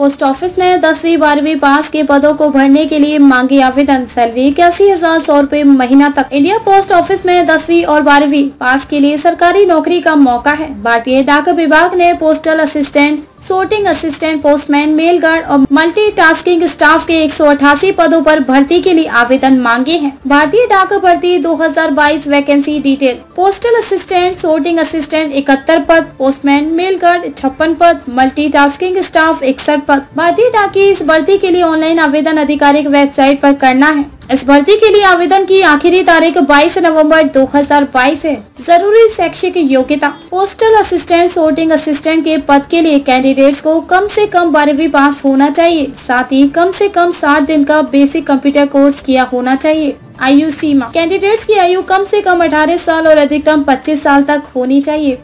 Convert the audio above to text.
Post office ने दसवीं, बारहवीं पास के पदों को भरने के लिए मांगे आवेदन। सैलरी इक्यासी हज़ार सौ रूपए महीना तक। इंडिया पोस्ट ऑफ़िस में दसवीं और बारहवीं पास के लिए सरकारी नौकरी का मौका है। भारतीय डाक विभाग ने postal assistant sorting assistant postman mail guard और मल्टीटास्किंग स्टाफ के एक सौ अठासी पदों पर भर्ती के लिए आवेदन मांगे हैं। भारतीय डाक भर्ती 2022 vacancy detail. Postal assistant sorting assistant इकहत्तर पद पोस्टमैन मेल गार्ड छप्पन पद मल्टीटास्किंग स्टाफ इकसठ पद। भारतीय डाक की इस भर्ती के लिए ऑनलाइन आवेदन आधिकारिक वेबसाइट आरोप करना है। इस भर्ती के लिए आवेदन की आखिरी तारीख 22 नवंबर 2022 है। ज़रूरी शैक्षिक योग्यता, पोस्टल असिस्टेंट सोर्टिंग असिस्टेंट के पद के लिए कैंडिडेट्स को कम से कम बारहवीं पास होना चाहिए। साथ ही कम से कम साठ दिन का बेसिक कंप्यूटर कोर्स किया होना चाहिए। आयु सीमा कैंडिडेट्स की आयु कम से कम 18 साल और अधिकतम 25 साल तक होनी चाहिए।